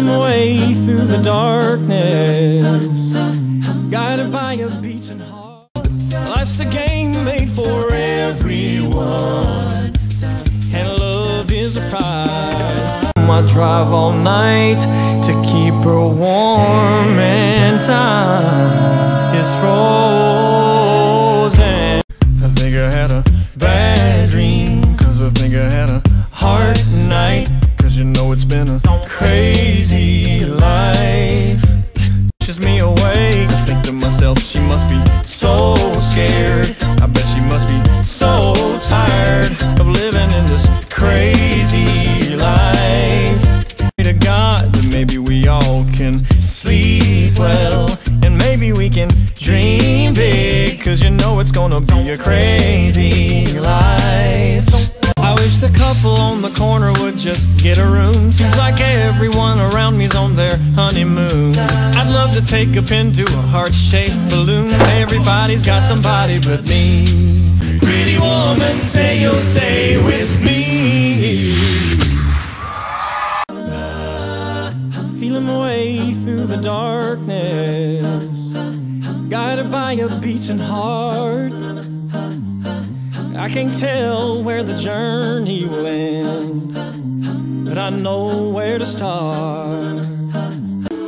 Feeling my way through the darkness, guided by a beating heart. Life's a game made for everyone, and love is a prize. I drive all night to keep her warm, and time is frozen. You know it's been a crazy life. Pushes me awake. I think to myself, she must be so scared. I bet she must be so tired of living in this crazy life. Pray to God that maybe we all can sleep well. And maybe we can dream big. Cause you know it's gonna be a crazy life. The couple on the corner would just get a room. Seems like everyone around me's on their honeymoon. I'd love to take a pin to a heart-shaped balloon. Everybody's got somebody but me. Pretty woman, say you'll stay with me. I'm Feeling my way through the darkness, guided by a beating heart. I can't tell where the journey will end, but I know where to start.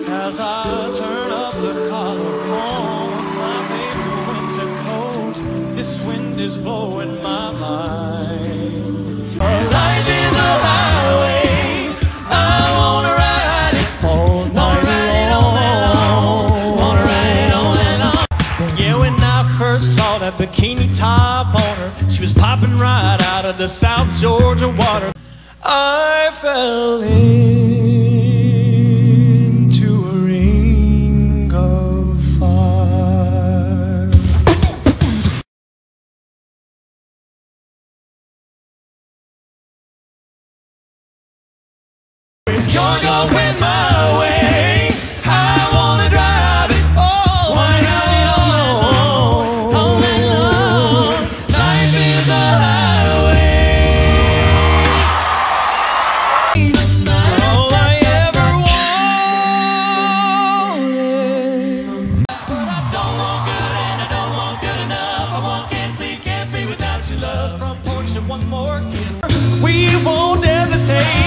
As I turn up the collar on my favorite winter coat, this wind is blowing my mind. Life is a highway, I wanna ride it all night long. Wanna ride it all night long. Yeah, when I first saw that bikini top right out of the South Georgia water. I fell into to one more kiss. We won't hesitate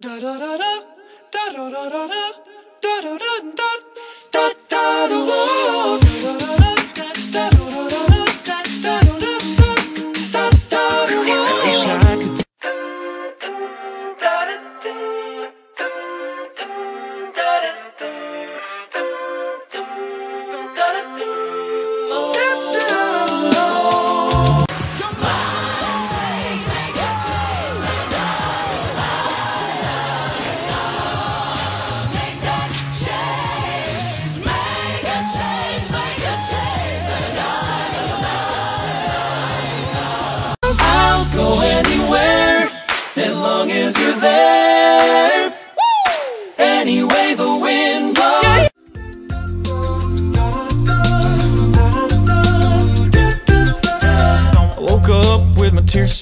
do Cause you're there. Anyway, the wind blows. I woke up with my tears